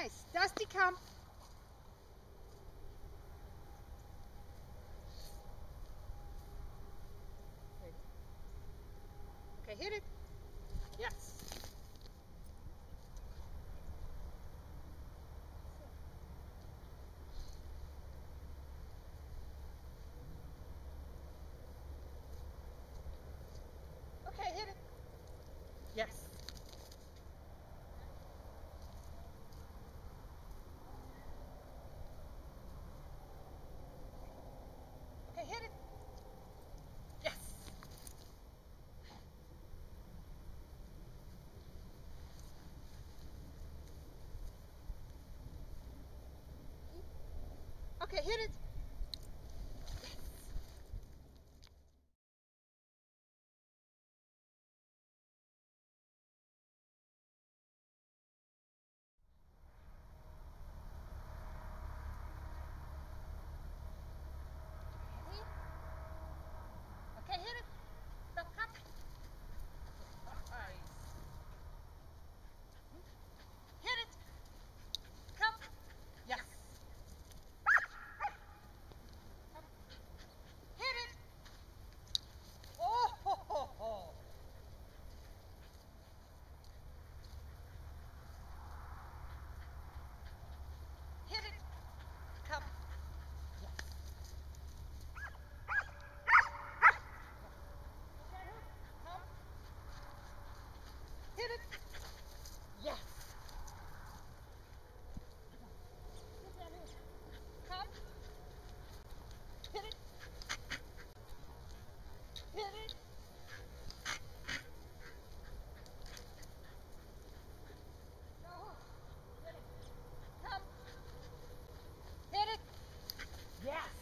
Nice. Dusty, come. Okay, hit it. Yes. Okay, hit it. Yes. Okay, hit it. Yes. Okay, hit it. Yeah.